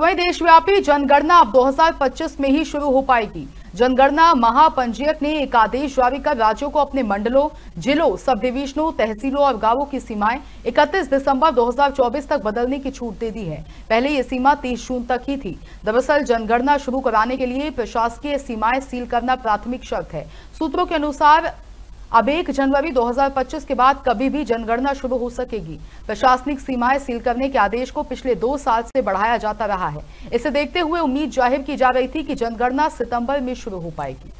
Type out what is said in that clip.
तो वही देशव्यापी जनगणना अब 2025 में ही शुरू हो पाएगी। जनगणना महापंजीयक ने एक आदेश जारी कर राज्यों को अपने मंडलों, जिलों सब डिविजनों तहसीलों और गाँवों की सीमाएँ 31 दिसंबर 2024 तक बदलने की छूट दे दी है। पहले ये सीमा 30 जून तक ही थी। दरअसल जनगणना शुरू कराने के लिए प्रशासकीय सीमाएँ सील करना प्राथमिक शर्त है। सूत्रों के अनुसार अब एक जनवरी 2025 के बाद कभी भी जनगणना शुरू हो सकेगी। प्रशासनिक सीमाएँ सील करने के आदेश को पिछले दो साल से बढ़ाया जाता रहा है। इसे देखते हुए उम्मीद ज़ाहिर की जा रही थी कि जनगणना सितंबर में शुरू हो पाएगी।